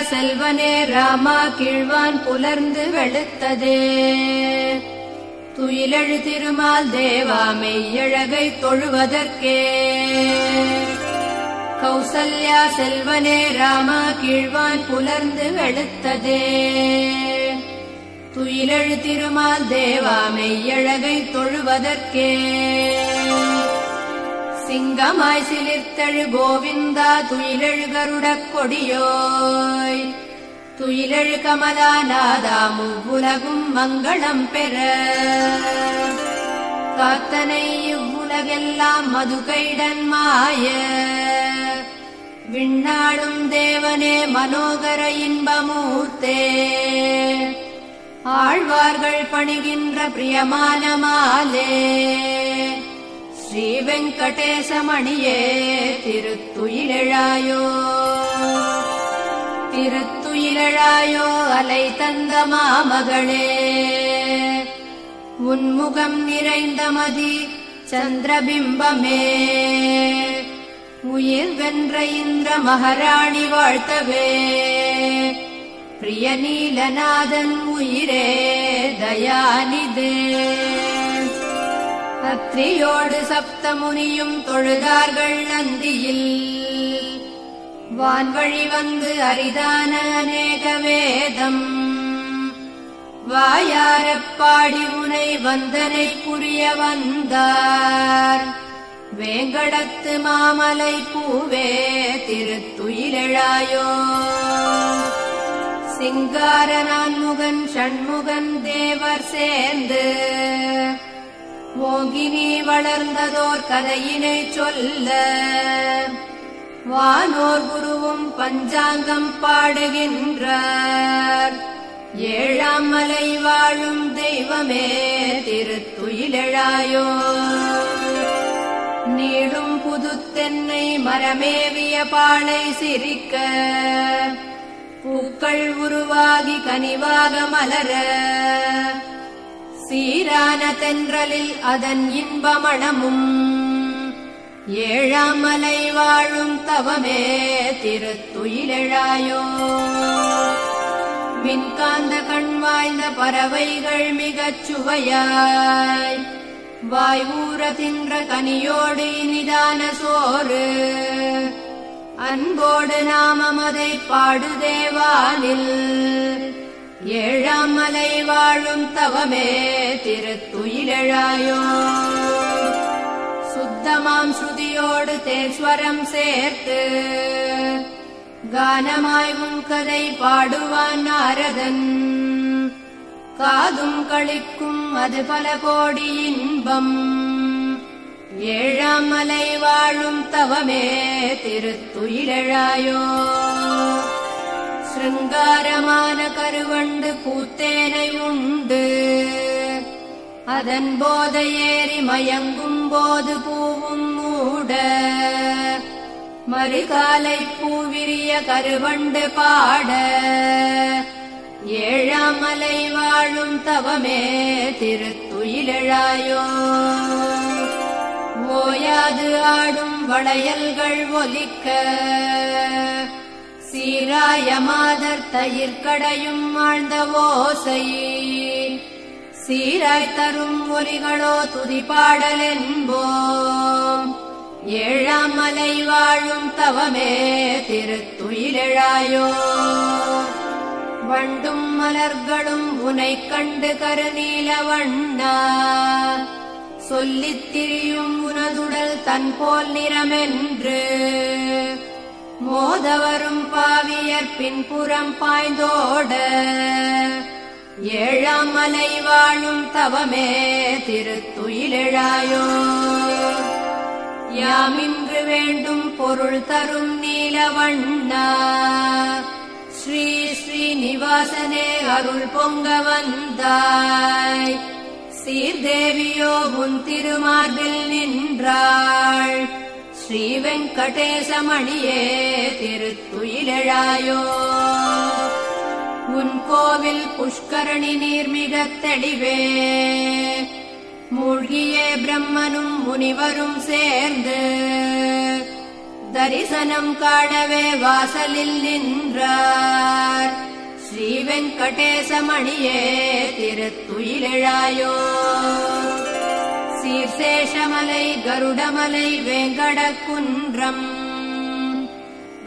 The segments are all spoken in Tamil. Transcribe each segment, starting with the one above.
செல்வனே ராமா கிழ்வான் புலர்ந்து வெளுத்ததே. துயிலழு திருமால் தேவா மெய்யழகை தொழுவதற்கே. கௌசல்யா செல்வனே ராமா கீழ்வான் புலர்ந்து வெளுத்ததே. துயிலழு திருமால் தேவா மெய்யழகை தொழுவதற்கே. சிங்கமாய் சிலிர்த்தழு கோவிந்தா துயிலழு கருடக் கொடியோய். துயிலழு கமலாநாதா முவ்வுலகும் மங்களம் பெற. காத்தனை இவ்வுலகெல்லாம் மதுகைடன் மாய. விண்ணாடும் தேவனே மனோகர இன்பமூர்த்தே. ஆழ்வார்கள் பணிகின்ற பிரியமான மாலே. ஸ்ரீ வெங்கடேசமணியே திருத்துயிலெழாயோ திருத்துயிலெழாயோ அலை தந்த மாமகளே உன்முகம் நிறைந்த மதி சந்திரபிம்பமே உயிர் வென்ற இந்திர மகாராணி வாழ்த்தவே பிரிய நீலநாதன் உயிரே தயாநிதே அத்ரியோடு சப்தமுனியும் தொழுதார்கள் நந்தியில். வான்வழி வந்து அரிதான அநேக வேதம். வாயாரப் பாடி உனை வந்தனை புரிய வந்தார். வேங்கடத்து மாமலை பூவே திருத்துயிலெழாயோ. சிங்கார நான்முகன் ஷண்முகன் தேவர் சேர்ந்து ஓங்கினி வளர்ந்ததோர் கதையினை சொல்ல. வானோர் குருவும் பஞ்சாங்கம் பாடுகின்றார். ஏழாம் மலை வாழும் தெய்வமே திருத்துயிலெழாயோ. நீடும் புதுத்தென்னை மரமேவிய பாளை சிரிக்க. பூக்கள் உருவாகி கனிவாக மலர. சீரான தென்றலில் அதன் இன்பமணமும் ஏழாம் மலை வாழும் தவமே திருத்துயிலெழாயோ. மின்காந்த கண் வாய்ந்த பறவைகள் மிகச் சுவையாய். வாய்வூர தின்ற கனியோடு இனிதான சோறு. அன்போடு நாமமதை பாடுதேவானில் ஏழாம் மலை வாழும் தவமே திருத்துயிலழாயோ. சுத்தமாம் ஸ்ருதியோடு தேஸ்வரம் சேர்த்து கானமாய் உன் கதை பாடுவான் நாரதன். காதும் களிக்கும் அது பல கோடி இன்பம். ஏழாம் மலை வாழும் தவமே திருத்துயிலழாயோ. சிருங்காரமான கருவண்டு பூத்தேனை உண்டு அதன் போதையேறி மயங்கும் போது பூவும் மூட மறுகாலை பூவிரிய கருவண்டு பாட ஏழாமலை வாழும் தவமே திருத்துயிலழாயோ ஓயாது ஆடும் வளையல்கள் ஒலிக்க சீராய மாதர் தயிர்கடையும் ஆழ்ந்த ஓசை சீராய் தரும் ஒலிகளோ துதிப்பாடல் என்போம். ஏழாம் மலை வாழும் தவமே திருத்துயிலெழாயோ வண்டும் மலர்களும் உனை கண்டு கருநீல வண்ணா. சொல்லித் திரியும் உனதுடல் தன் போல் நிறமென்று. மோதவரும் பாவியர் பின்புறம் பாய்ந்தோட ஏழாம் மலை வாழும் தவமே திருத்துயிலெழாயோ. யாமின்று வேண்டும் பொருள் தரும் நீலவண்ணா ஸ்ரீ ஸ்ரீனிவாசனே அருள் பொங்க வந்தாய். சீர்தேவியோ உன் திருமார்பில் நின்றாள். ஸ்ரீ வெங்கடேசமணியே திருத்துயிலெழாயோ உன் கோவில் புஷ்கரணி நீர் மிகத் தெளிவே மூழ்கியே பிரம்மனும் முனிவரும் சேர்ந்து தரிசனம் காணவே வாசலில் நின்றார் ஸ்ரீ வெங்கடேசமணியே திருத்துயிலெழாயோ சீர்சேஷமலை கருடமலை வேங்கடக்குன்றம்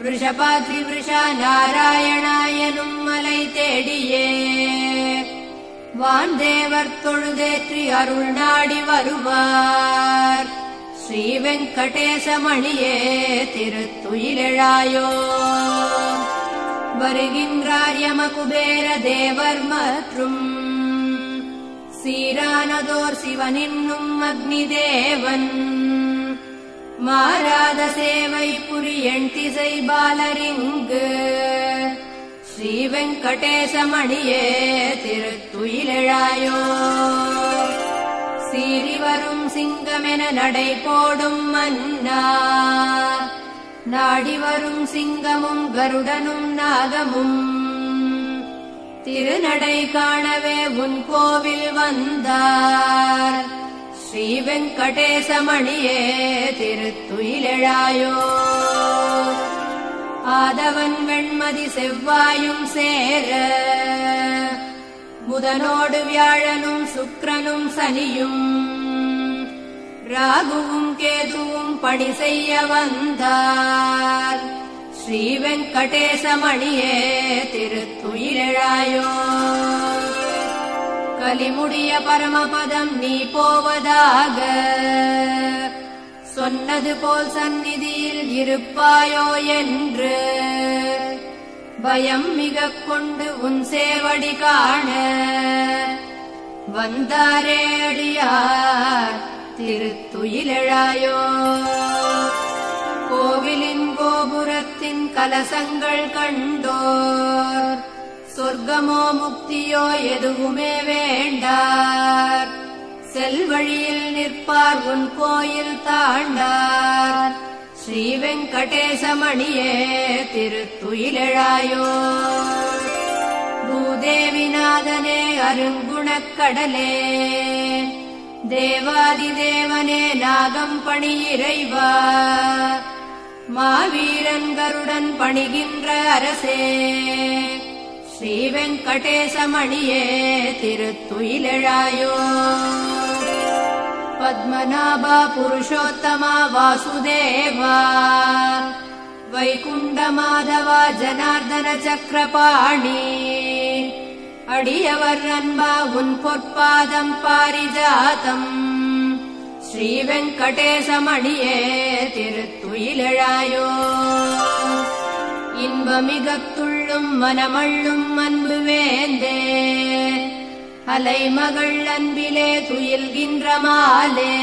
விஷபாத்ரி விஷா நாராயணாயனும் மலை தேடியே வான்தேவர் தொழுதேற்றி அருள் நாடி வருவார் ஸ்ரீ வெங்கடேசமணியே திருத்துயிலெழாயோ வருகின்றார் யமகுபேர தேவர் மற்றும் சீரானதோர் சிவனின்னும் அக்னி தேவன் மாறாத சேவை புரியன் திசை பாலரிங்கு. ஸ்ரீ வெங்கடேசமணியே திருத்துயிலெழாயோ. சீறி வரும் சிங்கமென நடை போடும் மன்னா. நாடி வரும் சிங்கமும் கருடனும் நாகமும். திருநடை காணவே உன் கோவில் வந்தார். ஸ்ரீ வெங்கடேசமணியே திருத்துயிலெழாயோ. ஆதவன் வெண்மதி செவ்வாயும் சேர. புதனோடு வியாழனும் சுக்கரனும் சனியும். ராகுவும் கேதுவும் பணி செய்ய வந்தார். ஸ்ரீ வெங்கடேசமணியே திருத்துயிலெழாயோ கலிமுடிய பரமபதம் நீ போவதாக சொன்னது போல் சந்நிதியில் இருப்பாயோ என்று பயம் மிக கொண்டு உன் சேவடி காண வந்தாரேடியார் அடியார் கலசங்கள் கண்டோர். சொர்க்கமோ முக்தியோ எதுவுமே வேண்டார். செல்வழியில் நிற்பார் உன் கோயில் தாண்டார். ஸ்ரீ வெங்கடேசமணியே திருத்துயிலழாயோ. பூதேவிநாதனே அருங்குணக்கடலே. தேவாதிதேவனே நாகம் பணி இறைவா. மாவீரன் கருடன் பணிகின்ற அரசே ஸ்ரீ வெங்கடேசமணியே திருத்துயிலெழாயோ பத்மநாபா புருஷோத்தமா வாசுதேவா வைகுண்ட மாதவா ஜனார்தன சக்கரபாணி அடியவர் அன்பா உன் பொற்பாதம் பாரிஜாதம் ஸ்ரீ வெங்கடேசமணியே திருத்துயிலெழாயோ. இன்பமிகத் மனமள்ளும் அன்பு வேந்தே. அலைமகள் அன்பிலே துயில்கின்ற மாலே.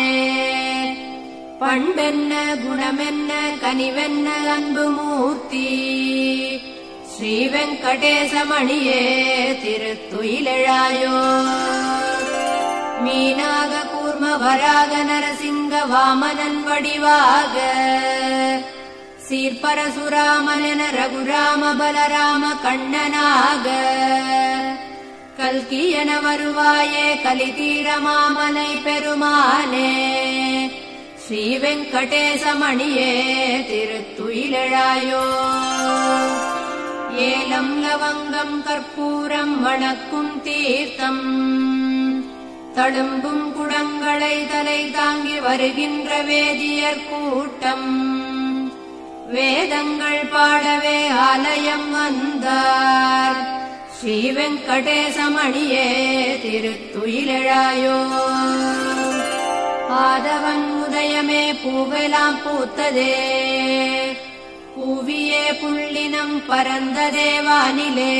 பண்பென்ன குணமென்ன கனிவென்ன அன்பு மூர்த்தி. ஸ்ரீ வெங்கடேசமணியே திருத்துயிலழாயோ. மீனாக கூர்ம வராக நரசிங்க வாமனன் வடிவாக சீர்பரசுராமனென ரகுராம பலராம கண்ணனாக கல்கியன வருவாயே கலிதீர மாமலை பெருமானே ஸ்ரீ வெங்கடேசமணியே திருத்துயிலெழாயோ ஏலம் லவங்கம் கற்பூரம் வணக்கும் தீர்த்தம் தழும்பும் குடங்களை தலை தாங்கி வருகின்ற வேதியர் கூட்டம் வேதங்கள் பாடவே ஆலயம் வந்தார் ஸ்ரீ வெங்கடேசமணியே திருத்துயிலெழாயோ ஆதவன் உதயமே பூவெலாம் பூத்ததே பூவியே புள்ளினம் பரந்ததே வானிலே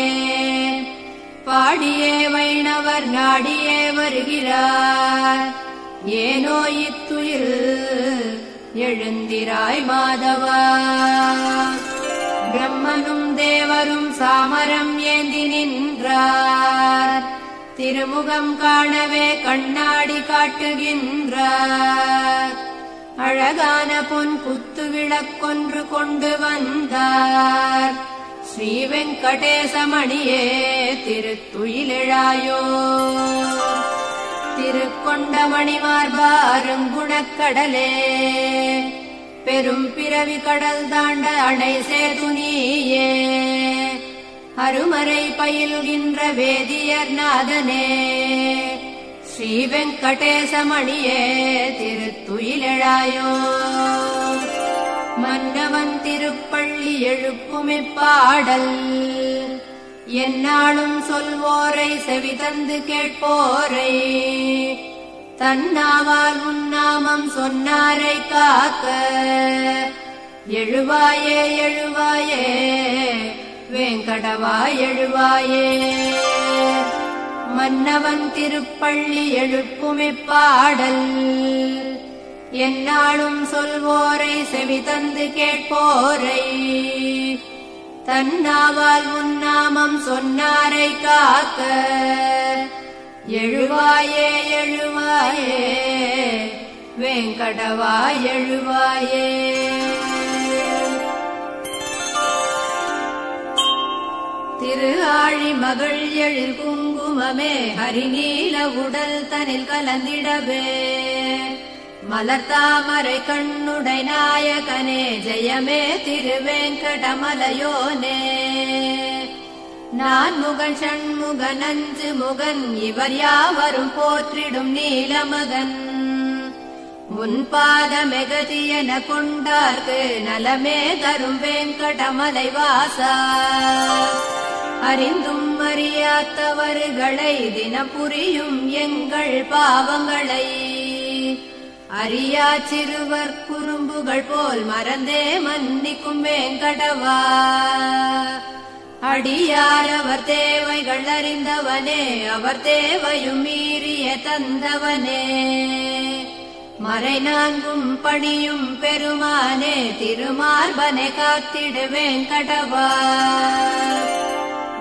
பாடியே வைணவர் நாடியே வருகிறார். ஏனோ இத்துயில் எழுந்திராய் மாதவா. பிரம்மனும் தேவரும் சாமரம் ஏந்தி நின்றார். திருமுகம் காணவே கண்ணாடி காட்டுகின்றார். அழகான பொன் குத்து விளக்கொன்று கொண்டு வந்தார். ஸ்ரீ வெங்கடேசமணியே திருத்துயிலெழாயோ. திருக்கொண்டமணி மார்பாருங்குணக்கடலே பெரும் பிறவி கடல் தாண்ட அணை சேது அருமறை பயில்கின்ற வேதியர் நாதனே. ஸ்ரீ வெங்கடேசமணியே திருத்துயிலெழாயோ. மன்னவன் திருப்பள்ளி எழுப்புமிப்பாடல் என்னாலும் சொல்வோரை செவிதந்து கேட்போரை. தன்னாவால் உன்னாமம் சொன்னாரை காக்க. எழுவாயே எழுவாயே. வேங்கடவா எழுவாயே. மன்னவன் திருப்பள்ளி எழுப்புமிப்பாடல் எந்நாளும் சொல்வோரை செவி தந்து கேட்போரை. தன்னாவால் உன்னாமம் சொன்னாரை காக்க. எழுவாயே எழுவாயே. வேங்கடவா எழுவாயே. திரு ஆழி மகள் எழில் குங்குமமே ஹரிநீல உடல் தனில் கலந்திடவே. மலர்தாமரை கண்ணுடை நாயகனே ஜெயமே திருவேங்கடமலையோனே. நான் முகன் ஷண்முக நஞ்சு முகன் இவர் யாவரும் போற்றிடும் நீலமகன். முன்பாத மெகதியன கொண்டார்க்கு நலமே தரும் வேங்கடமலை வாசா அறிந்தும் அறியாத்தவர்களை தின புரியும் எங்கள் பாவங்களை. அறியா சிறுவர் குறும்புகள் போல் மறந்தே மன்னிக்கும் வேங்கடவா. அடியார் அவர் தேவைகள் அறிந்தவனே அவர் தேவையும் மீறிய தந்தவனே. மறை நான்கும் பணியும் பெருமானே திருமார்பனை காத்திடு வேங்கடவா.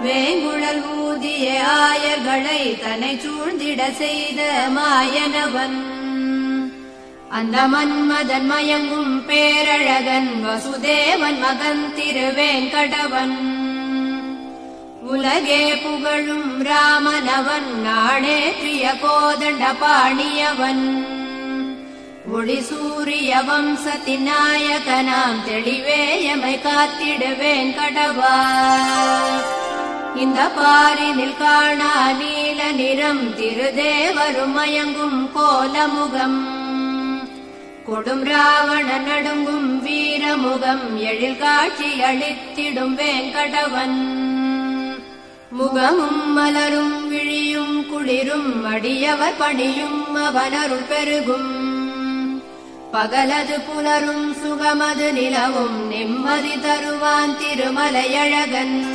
வேங்குழல் ஊதிய ஆயர்களை தன்னை சூழ்ந்திட செய்த மாயனவன். அந்த மன்மதன் மயங்கும் பேரழகன் வசுதேவன் மகன் திருவேங்கடவன் உலகே புகழும் ராமனவன் நாடேற்றிய கோதண்ட பாணியவன் ஒளி சூரிய வம்சத்தின் நாயகனாம் தெளிவேயமை காத்திடுவேன் கடவா இந்த பாரினில் காணா நீல நிறம் திருதேவரும் மயங்கும் கோலமுகம் கொடும் ராவண நடுங்கும் வீரமுகம் எழில் காட்சி அளித்திடும் வேங்கடவன். முகமும் மலரும் விழியும் குளிரும் அடியவர் பணியும் அவனருள் பெருகும். பகலது புலரும் சுகமது நிலவும் நிம்மதி தருவான் திருமலையழகன்.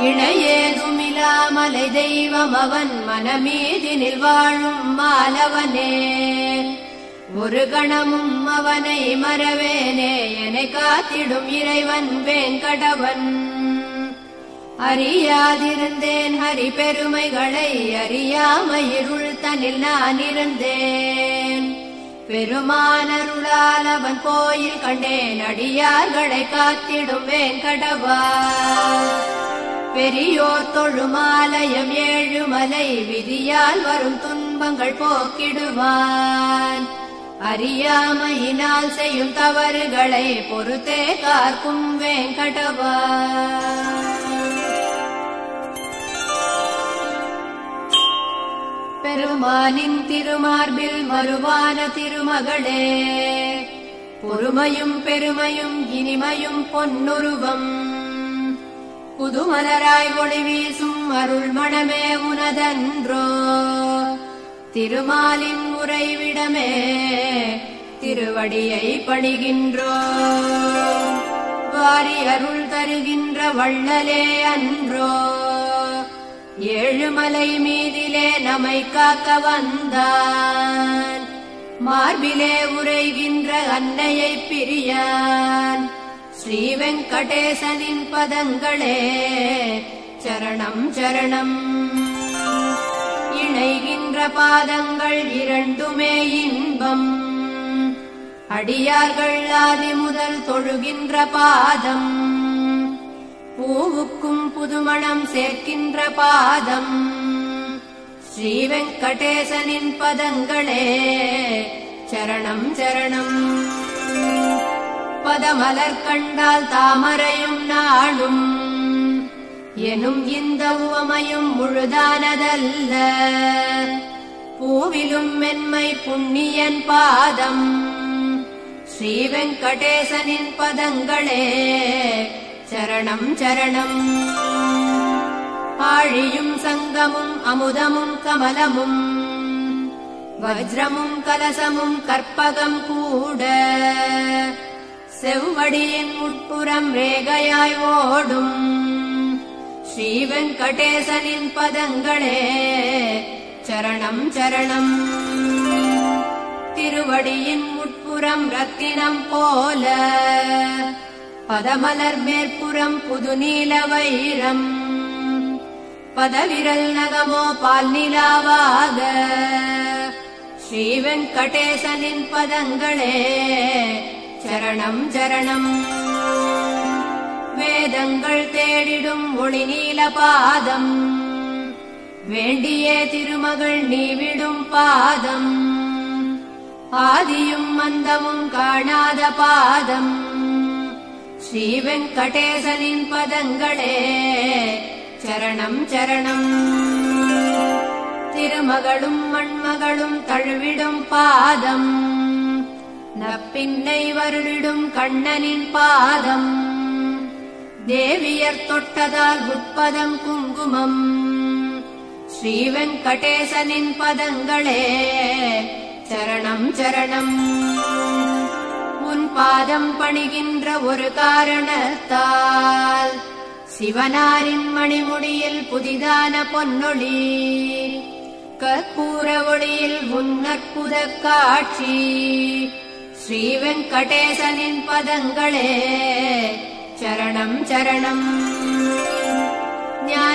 இணையேதுமிலாமலை தெய்வம் அவன் மனமீதினில் வாழும் மாலவனே. ஒரு கணமும் அவனை மறவேனே. என காத்திடும் இறைவன் வேங்கடவன். அறியாதிருந்தேன் ஹரி பெருமைகளை அறியாமையிருள் தனில் நான் இருந்தேன். பெருமானருளால் அவன் கோயில் கண்டேன். அடியார்களை காத்திடும் வேங்கடவா. பெரியோர் தொழுமாலயம் ஏழுமலை விதியால் வரும் துன்பங்கள் போக்கிடுவான். அறியாமையினால் செய்யும் தவறுகளை பொறுத்தே காக்கும் வேங்கடவா. பெருமானின் திருமார்பில் மறுவான திருமகளே பொறுமையும் பெருமையும் இனிமையும் பொன்னுருவம். புதுமலராய் ஒளி வீசும் அருள்மணமே உனதன்றோ. திருமாலின் உறைவிடமே திருவடியை பணிகின்றோ வாரி அருள் தருகின்ற வள்ளலே அன்றோ ஏழுமலை மீதிலே நம்மை காக்க வந்தான். மார்பிலே உரைகின்ற அன்னையை பிரியான். ஸ்ரீ வெங்கடேசனின் பதங்களே சரணம் சரணம். இணைகின்ற பாதங்கள் இரண்டுமே இன்பம். அடியார்கள் ஆதி முதல் தொழுகின்ற பாதம். பூவுக்கும் புதுமணம் சேர்க்கின்ற பாதம். ஸ்ரீ வெங்கடேசனின் பதங்களே சரணம் சரணம். பதமலர் கண்டால் தாமரையும் நாடும் எனும் இந்த உவமையும் முழுதானதல்ல. பூவிலும் மென்மை புண்ணியன் பாதம் ஸ்ரீ வெங்கடேசனின் பதங்களே சரணம் சரணம் ஆழியும் சங்கமும் அமுதமும் கமலமும் வஜ்ரமும் கலசமும் கற்பகம் கூட செவ்வடியின் உட்புறம் ரேகையாய் ஓடும் ஸ்ரீ வெங்கடேசனின் பதங்களே சரணம் சரணம் திருவடியின் உட்புறம் ரத்தினம் போல பதமலர் மேற்புறம் புதுநீல வைரம் பதவிரல் நகமோ பால் நிலாவாக ஸ்ரீ வெங்கடேசனின் பதங்களே சரணம் சரணம் வேதங்கள் தேடிடும் ஒளி நீல பாதம் வேண்டிய திருமகள் நீவிடும் பாதம் ஆதியும் மந்தமும் காணாத பாதம் ஸ்ரீ வெங்கடேசனின் பதங்களே சரணம் சரணம் திருமகளும் மண்மகளும் தழுவிடும் பாதம் நப்பின்னை வருடிடும் கண்ணனின் பாதம் தேவியர் தொட்டதால் உட்பதம் குங்குமம் ஸ்ரீ வெங்கடேசனின் பதங்களே. சரணம் சரணம். உன் பாதம் பணிகின்ற ஒரு காரணத்தால் சிவனாரின் மணிமுடியில் புதிதான பொன்னொழி கற்பூர ஒளியில் உன்னற்புத காட்சி ஸ்ரீ வெங்கடேசனின் பதங்களே. சரணம் சரணம்.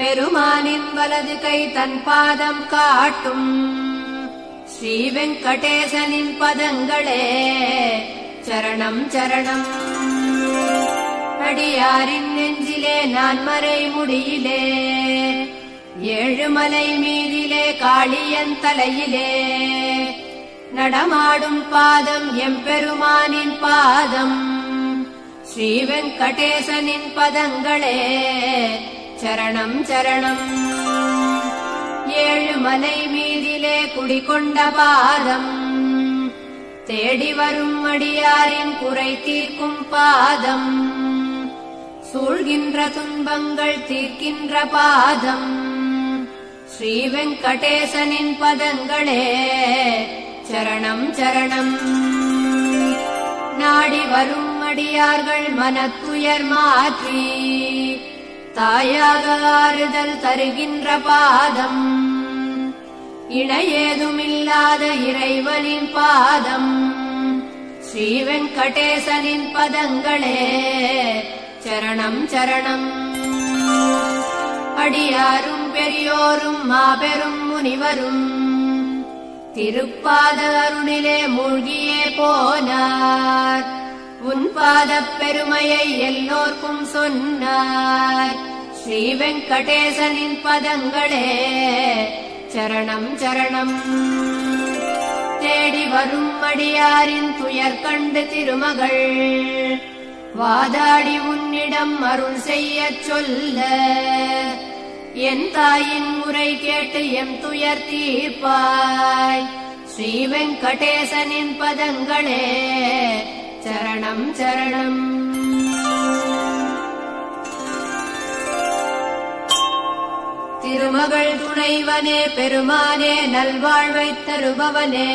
பெருமானின் வலது கை தன் பாதம் காட்டும். ஸ்ரீ வெங்கடேசனின் பதங்களே சரணம் சரணம். அடியாரின் நெஞ்சிலே நான் மறை முடியிலே ஏழுமலை மீதிலே காளியன் தலையிலே. நடமாடும் பாதம் எம்பெருமானின் பாதம். ஸ்ரீ வெங்கடேசனின் பதங்களே சரணம் சரணம் ஏழு மலை மீதிலே குடிகொண்ட பாதம் தேடி வரும் அடியாரின் குறை தீர்க்கும் பாதம் சூழ்கின்ற துன்பங்கள் தீர்க்கின்ற பாதம் ஸ்ரீ வெங்கடேசனின் பதங்களே சரணம் சரணம் நாடி வரும் அடியார்கள் மனத்துயர் மாற்றி தாயாக ஆறுதல் தருகின்ற பாதம் இணையேதுமில்லாத இறைவனின் பாதம் ஸ்ரீ வெங்கடேசனின் பதங்களே சரணம் சரணம் அடியாரும் பெரியோரும் மாபெரும் முனிவரும் திருப்பாத அருணிலே மூழ்கியே போனார் உன் பாதப் பெருமையை எல்லோர்க்கும் சொன்னார். ஸ்ரீ வெங்கடேசனின் பதங்களே சரணம் சரணம். தேடி வரும் அடியாரின் துயர் கண்டு திருமகள் வாதாடி உன்னிடம் அருள் செய்யச் சொல்ல. என் தாயின் முறை கேட்டு எம் துயர் தீர்ப்பாய். ஸ்ரீ வெங்கடேசனின் பதங்களே சரணம் சரணம். திருமகள் துணைவனே பெருமானே நல்வாழ்வை தருபவனே.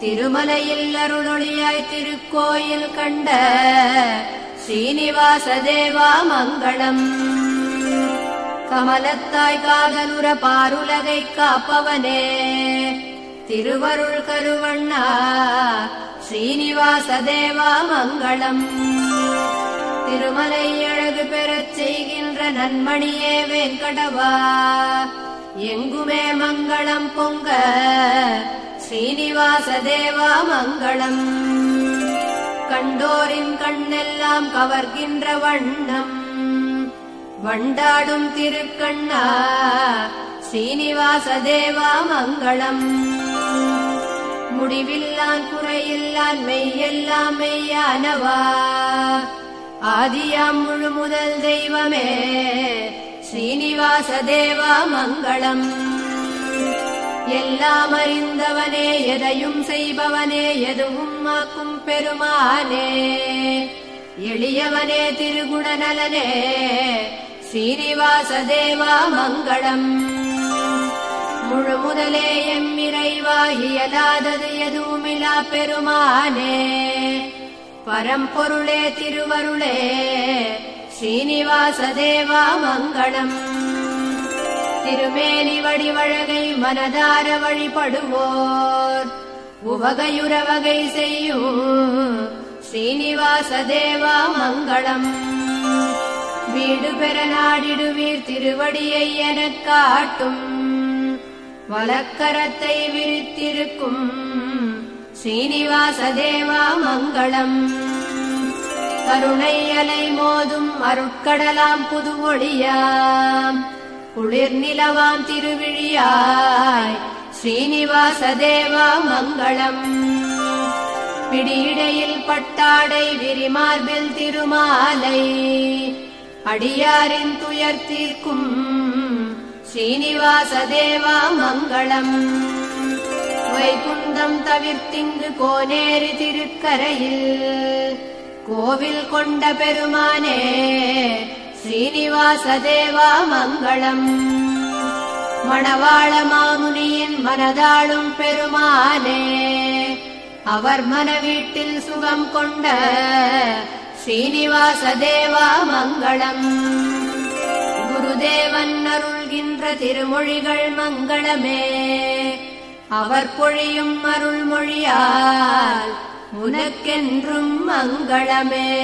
திருமலையில் அருளொளியாய் திருக்கோயில் கண்ட ஸ்ரீனிவாச தேவா மங்களம். கமலத்தாய் காதலுற பாருலகை காப்பவனே. திருவருள் கருவண்ணா ஸ்ரீனிவாச தேவா மங்களம் திருமலை அழகு பெறச் செய்கின்ற நன்மணியே வெங்கடவா. எங்குமே மங்களம் பொங்க ஸ்ரீனிவாச தேவா மங்களம் கண்டோரின் கண்ணெல்லாம் கவர்கின்ற வண்ணம். வண்டாடும் திருக்கண்ணா ஸ்ரீனிவாச தேவா மங்களம் முடிவில்லான் குறையில்லான் மெய்யெல்லாம் மெய்யானவா? ஆதியாம் முழு முதல் தெய்வமே ஸ்ரீனிவாச தேவா மங்களம். எல்லாம் அறிந்தவனே எதையும் செய்பவனே எதுவும் ஆக்கும் பெருமானே. எளியவனே திருகுணநலனே ஸ்ரீனிவாச தேவா மங்களம். முழு முதலே எம் இறைவா எதுவுமிலா பெருமானே. பரம்பொருளே திருவருளே ஸ்ரீனிவாச தேவா மங்களம். திருமேனி வடிவழகை மனதார வழிபடுவோர். உவகையுறவகை செய்யும் ஸ்ரீனிவாச தேவா மங்களம். வீடு பெற நாடிடுவீர் திருவடியை எனக் காட்டும். வலக்கரத்தை விரித்திருக்கும் ஸ்ரீனிவாச தேவா மங்களம் கருணை அலை மோதும் அருட்கடலாம் புது ஒளியாம் குளிர் நிலவாம் திருவிழியாய் ஸ்ரீனிவாச தேவா மங்களம் பிடியிடையில் பட்டாடை விரிமார்பில் திருமாலை. அடியாரின் துயர் ஸ்ரீனிவாசதேவா மங்களம் வைகுந்தம் தவிர்த்திங்கு கோனேறு திருக்கரையில் கோவில் கொண்ட பெருமானே ஸ்ரீனிவாசதேவா மங்களம் மணவாள மாமுனியின் மனதாளும் பெருமானே அவர் மனவீட்டில் சுகம் கொண்ட ஸ்ரீனிவாசதேவா மங்களம் குருதேவன் அருள்கின்ற திருமொழிகள் மங்களமே. அவர் பொழியும் அருள்மொழியால் உனக்கென்றும் மங்களமே.